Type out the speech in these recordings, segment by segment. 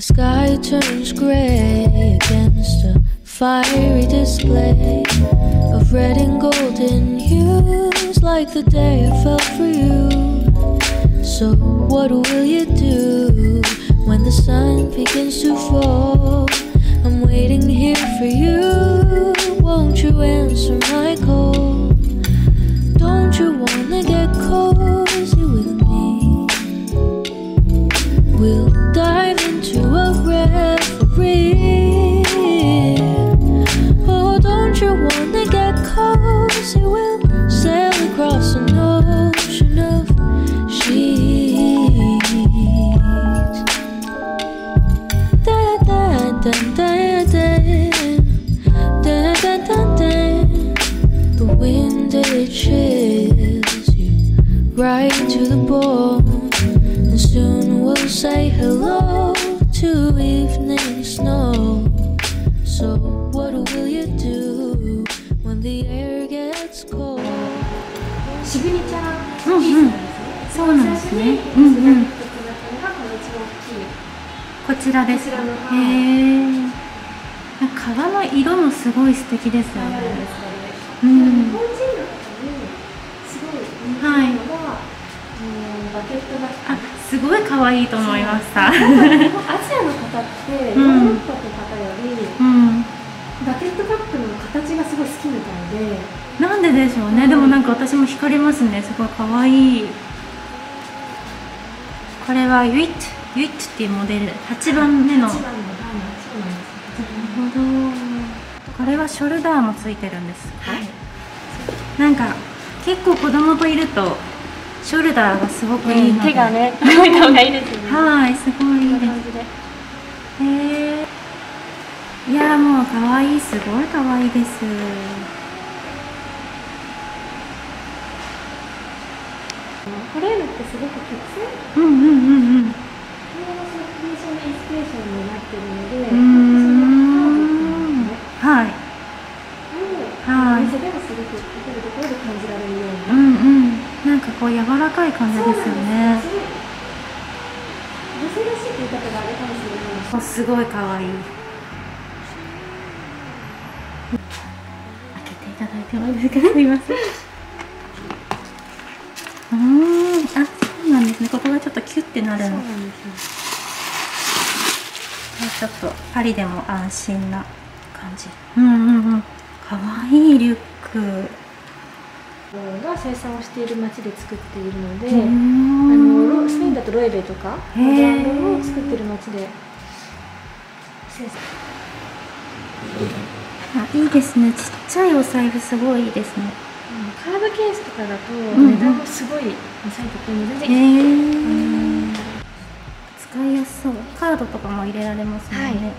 The sky turns gray against a fiery display of red and golden hues like the day I fell for you. So, what will you do when the sun begins to fall? I'm waiting here for you. Won't you answer my call? Don't you wanna get cozy シグニチャーピうんうん。ースなんですね。そうなんうんうん。こちらに一つだったのがこちらですこちらのへえ革の色もすごい素敵ですよね。うん日本人の方にすごい人気なのが、うん。バケットバッあすごい可愛いと思いました。グ。アジアの方ってヨーロッパの方より、うん。バケットバッグの形がすごい好きみたいで、なんででしょうね。でもなんか私も惹かれますね。すごい可愛い。これはユイット。ユイットっていうモデル。8番目の。なる。ほど。これはショルダーもついてるんですか？はい。なんか結構子供といるとショルダーがすごくいいので、手がね、動いた方がいいですよね。はいすごいいいです。へえいやもう可愛い。すごい可愛いですこれらってすごく曲線うんうんうんうん。これがそのクリエーションのインスピレーションになってるので、うーん。はい。はい。店でもすごく至るところで感じられるよううに。んうん。なんかこう柔らかい感じですよね。女性らしいって言い方があれかもしれない。すごい可愛い。開けていただいてもいいですか？すいませんうーん。あそうなんですね。ここがちょっとキュッてなるの。なんですちょっとパリでも安心な感じ。うんうんうん。可愛いリュック。よ。が生産をしている町で作っているので、あん。のロスペインだとロエベとかへー。ブランドを作ってる町で生産。あいいですね。ちっちゃいお財布すごいいいですねカードケースとかだと値段もすごい抑えてくるので、へ全え然使いやすそう。カードとかも入れられますもんね、はい。使いや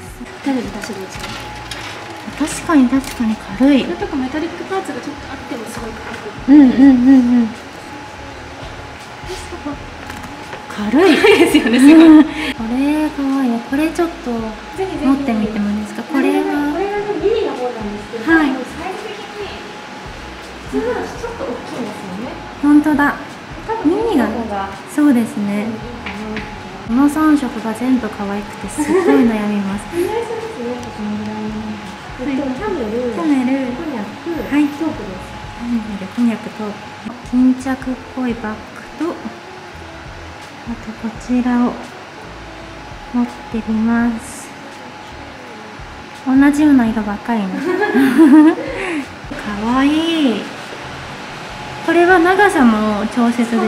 すそう。誰で出せるやつが確かに確かに軽い。これとかメタリックパーツがちょっとあってもすごいかっこいいうんうんうん。うん軽い。ですよねすごい。これかわいいこれちょっと持ってみてもいいですか？これこはれがねミニの方なんですけど、はいちょっと大きいんですよね。本当だ。が。そうですね。この3色が全部可愛くてすごい悩みます。お願いしますねこのぐらいの。えっとキャメルキャメル。コニャックはい。トークです。こんにゃくと巾着っぽいバッグとあとこちらを持ってみます。同じような色ばっかりなかわいいこれは長さも調節できて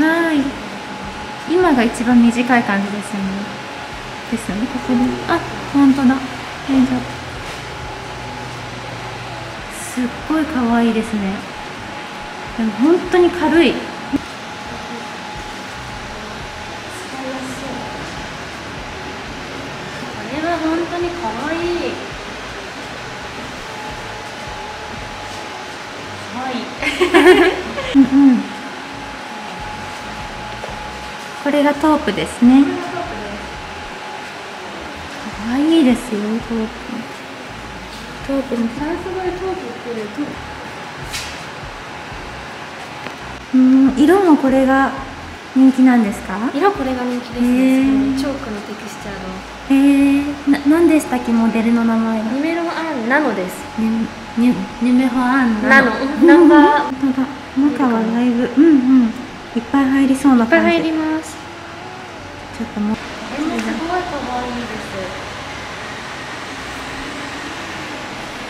はい。今が一番短い感じですよね。ですよねここで。あ本当だ。よいしょすっごい可愛いですね。でも本当に軽いこれは本当に可愛いはいうんうんこれが taupe ですね。可愛いですよ taupe。 taupe もフランス語で taupe っていうと？うん色もこれが人気なんですか？色これが人気ですへー。ねチョークのテクスチャーの。えー、な何でしたっけ？モデルの名前が numéro un nano です。ニニ numéro un nano うんナンバー。中はだいぶうんうん。いっぱい入りそうないっぱい感じ入りますちょっともうすごい可愛いです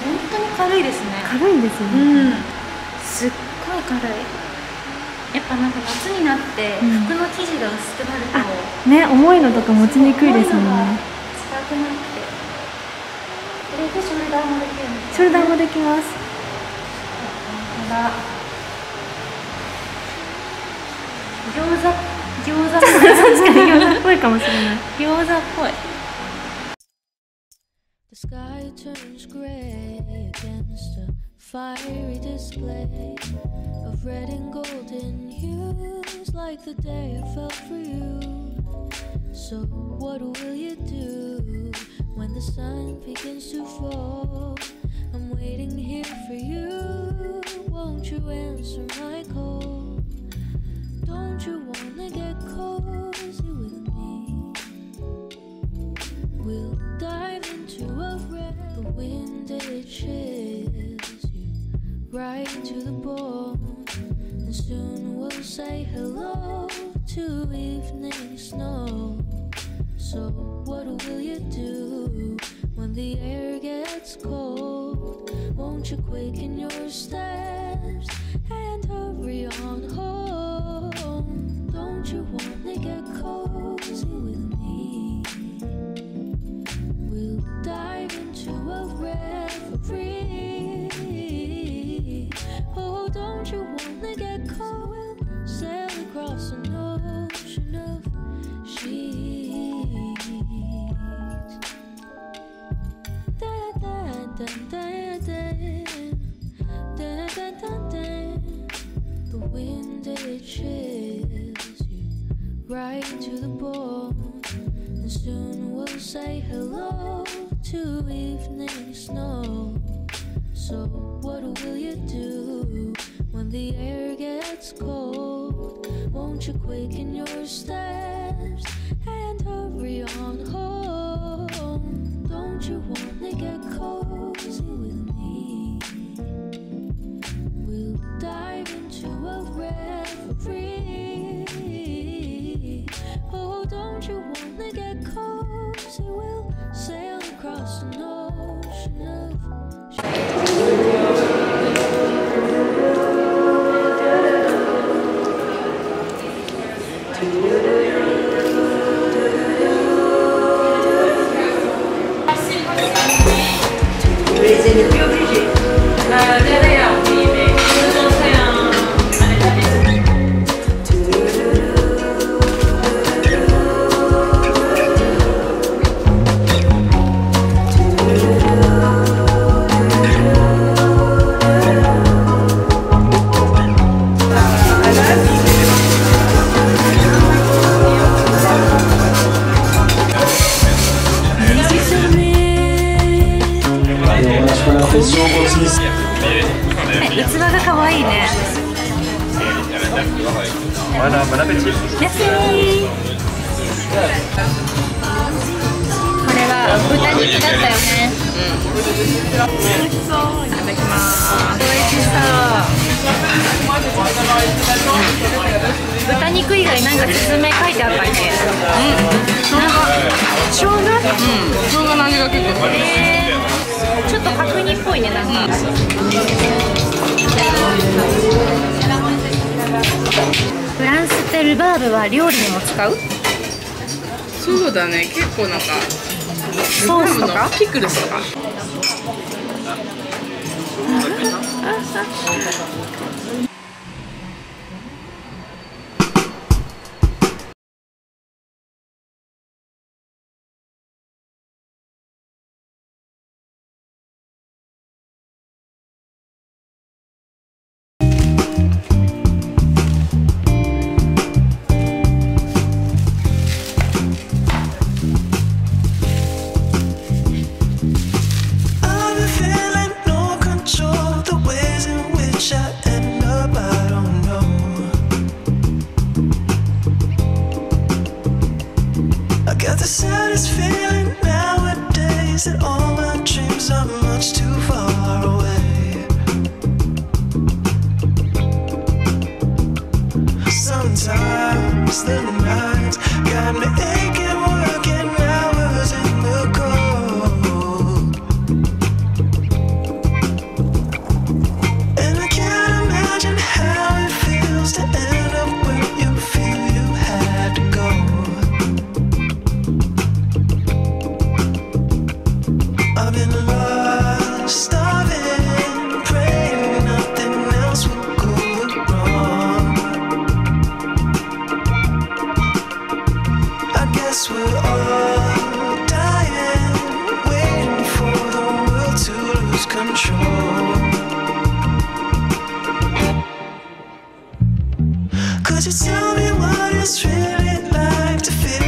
本当に軽いですね。軽いんですよね、うん。すっごい軽い。やっぱなんか夏になってうん。服の生地が薄くなると、あね重いのとか持ちにくいですもんね。近くなって。これでショルダーもできるんですショルダーもできます。本当だ餃子餃子っぽい確かに餃子っぽいかもしれない餃子っぽい The sky turns gray against a fiery display of red and golden hues like the day I felt for you. So, what will you do when the sun begins to fall? I'm waiting here for you. Won't you answer my call? Don't you wanna get cozy with me? We'll dive into a. The wind it chills you right to the bone, and soon we'll say hello to evening snow. So what will you do when the air gets cold? Won't you quicken your steps and hurry on home? Don't you wanna get cozy with me? We'll dive into a reverie. Soon we'll say hello to evening snow. So, what will you do when the air gets cold? Won't you quicken your steps and hurry on home? Don't you wanna get cozy with 豚肉だったよね豚肉以外なんか説明書いてあったっけうん。なんか生姜うん生姜の味が結構えー、ちょっと角煮っぽいねなんか、フランスってルバーブは料理にも使うそうだね。結構なんかソースとか？ピクルスとか Sometimes the nights got me aching, working hours in the cold. And I can't imagine how it feels to end up where you feel you had to go. I've been lost, Could you tell me what it's really like to feel